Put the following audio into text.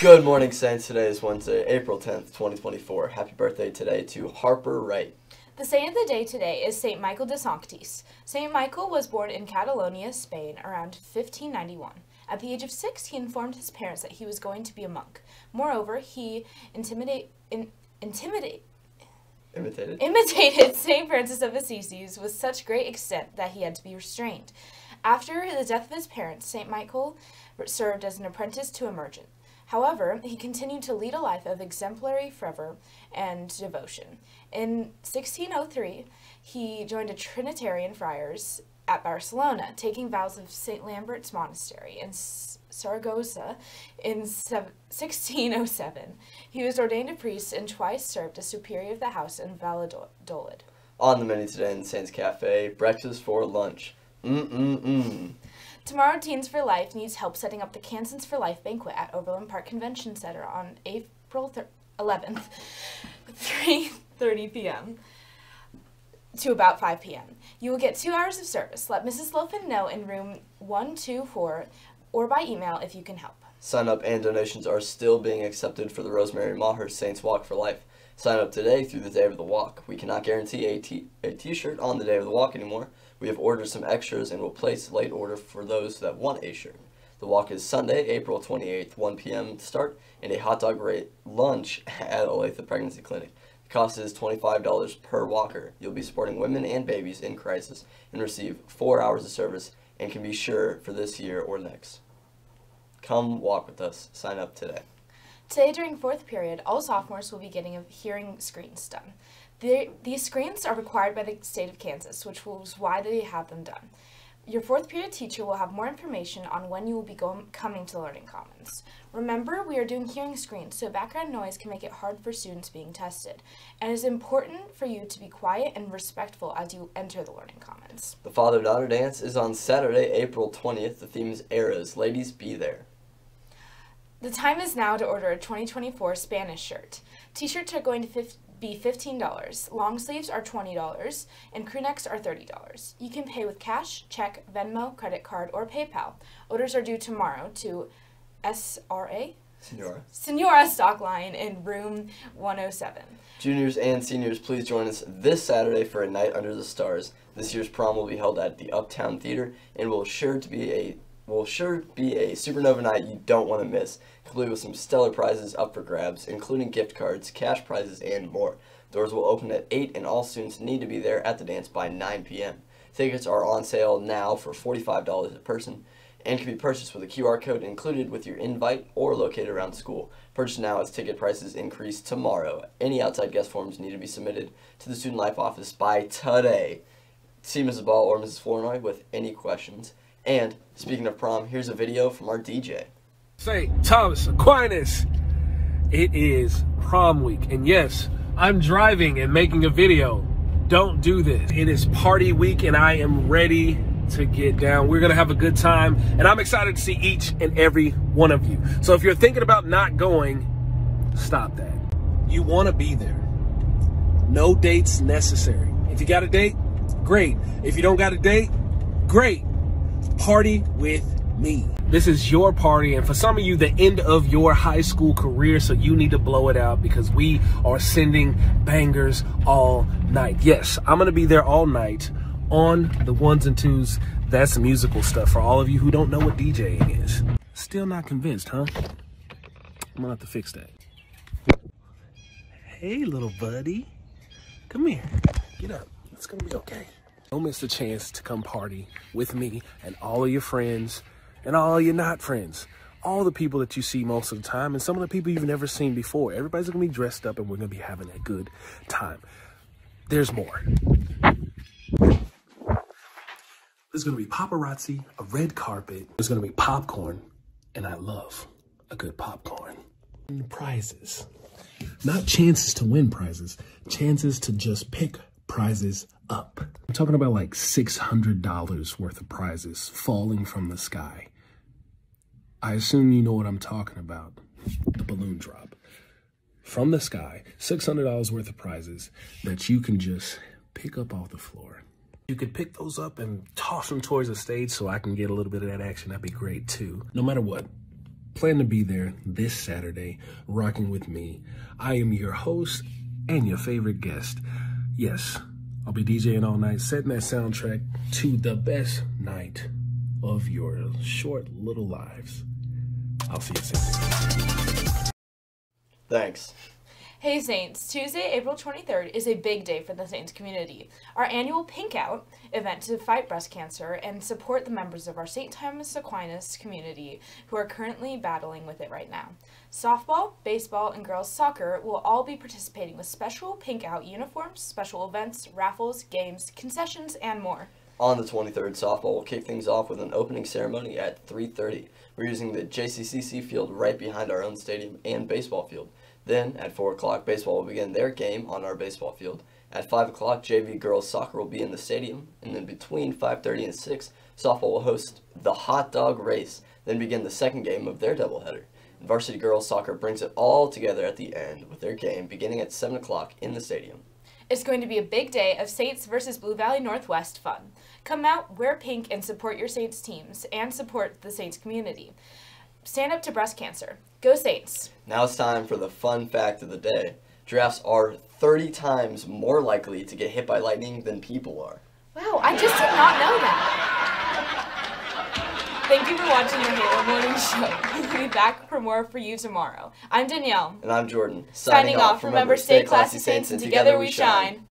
Good morning, Saints. Today is Wednesday, April 10th, 2024. Happy birthday today to Harper Wright. The saint of the day today is Saint Michael de Sanctis. Saint Michael was born in Catalonia, Spain, around 1591. At the age of six, he informed his parents that he was going to be a monk. Moreover, he intimidate, in, intimidate, Imitated. imitated St. Francis of Assisi with such great extent that he had to be restrained. After the death of his parents, St. Michael served as an apprentice to a merchant. However, he continued to lead a life of exemplary fervor and devotion. In 1603, he joined a Trinitarian friars at Barcelona, taking vows of St. Lambert's Monastery in Saragossa in 1607. He was ordained a priest and twice served as superior of the house in Valladolid. On the menu today in Saints Cafe, breakfast for lunch. Mm-mm-mm. Tomorrow, Teens for Life needs help setting up the Kansans for Life banquet at Overland Park Convention Center on April 11th, 3.30 p.m. to about 5 p.m. You will get two hours of service. Let Mrs. Lofen know in room 124 or by email if you can help. Sign up and donations are still being accepted for the Rosemary Maher Saints Walk for Life. Sign up today through the day of the walk. We cannot guarantee a t- a t-shirt on the day of the walk anymore. We have ordered some extras and will place late order for those that want a shirt. The walk is Sunday, April 28th, 1 p.m. start, and a hot dog rate lunch at Olathe Pregnancy Clinic. The cost is $25 per walker. You'll be supporting women and babies in crisis and receive four hours of service and can be sure for this year or next. Come walk with us. Sign up today. Today, during fourth period, all sophomores will be getting a hearing screens done. The, these screens are required by the state of Kansas, which was why they have them done. Your fourth period teacher will have more information on when you will be going, coming to Learning Commons. Remember, we are doing hearing screens, so background noise can make it hard for students being tested. And it is important for you to be quiet and respectful as you enter the Learning Commons. The father daughter dance is on Saturday, April 20th. The theme is eras. Ladies, be there. The time is now to order a 2024 Spanish shirt. T shirts are going to be $15. Long sleeves are $20, and crew necks are $30. You can pay with cash, check, Venmo, credit card, or PayPal. Orders are due tomorrow to SRA? Senora. Senora Stockline in room 107. Juniors and seniors, please join us this Saturday for a night under the stars. This year's prom will be held at the Uptown Theater and will sure to be a will sure be a supernova night you don't want to miss, complete with some stellar prizes up for grabs, including gift cards, cash prizes, and more. Doors will open at 8 and all students need to be there at the dance by 9 p.m. Tickets are on sale now for $45 a person and can be purchased with a QR code included with your invite or located around school. Purchase now as ticket prices increase tomorrow. Any outside guest forms need to be submitted to the Student Life office by today. See Mrs. Ball or Mrs. Flournoy with any questions. And speaking of prom, here's a video from our DJ. St. Thomas Aquinas. It is prom week. And yes, I'm driving and making a video. Don't do this. It is party week and I am ready to get down. We're going to have a good time, and I'm excited to see each and every one of you. So if you're thinking about not going, stop that. You want to be there. No dates necessary. If you got a date, great. If you don't got a date, great. Party with me. This is your party, and for some of you, the end of your high school career, so you need to blow it out because we are sending bangers all night. Yes, I'm to be there all night on the ones and twos. That's musical stuff for all of you who don't know what DJing is. Still not convinced, huh? I'm gonna have to fix that. Hey, little buddy. Come here. Get up. It's gonna be okay. Don't miss the chance to come party with me and all of your friends and all your not friends. All the people that you see most of the time and some of the people you've never seen before. Everybody's gonna be dressed up and we're gonna be having a good time. There's more. There's gonna be paparazzi, a red carpet. There's gonna be popcorn, and I love a good popcorn. And prizes. Not chances to win prizes, chances to just pick prizes up. Talking about like $600 worth of prizes falling from the sky. I assume you know what I'm talking about. The balloon drop. From the sky, $600 worth of prizes that you can just pick up off the floor. You could pick those up and toss them towards the stage so I can get a little bit of that action. That'd be great too. No matter what, plan to be there this Saturday, rocking with me. I am your host and your favorite guest. Yes, I'll be DJing all night, setting that soundtrack to the best night of your short little lives. I'll see you soon. Thanks. Hey Saints, Tuesday, April 23rd is a big day for the Saints community. Our annual Pink Out event to fight breast cancer and support the members of our St. Thomas Aquinas community who are currently battling with it right now. Softball, baseball, and girls soccer will all be participating with special Pink Out uniforms, special events, raffles, games, concessions, and more. On the 23rd, softball will kick things off with an opening ceremony at 3.30. We're using the JCCC field right behind our own stadium and baseball field. Then, at 4 o'clock, baseball will begin their game on our baseball field. At 5 o'clock, JV girls soccer will be in the stadium. And then between 5.30 and 6, softball will host the hot dog race, then begin the second game of their doubleheader. And varsity girls soccer brings it all together at the end with their game beginning at 7 o'clock in the stadium. It's going to be a big day of Saints versus Blue Valley Northwest fun. Come out, wear pink, and support your Saints teams and support the Saints community. Stand up to breast cancer. Go Saints! Now it's time for the fun fact of the day. Giraffes are 30 times more likely to get hit by lightning than people are. Wow, I just did not know that. Thank you for watching the Halo Morning Show. We'll be back for more for you tomorrow. I'm Danielle. And I'm Jordan. Signing off. Remember, stay classy, Saints, and together we shine.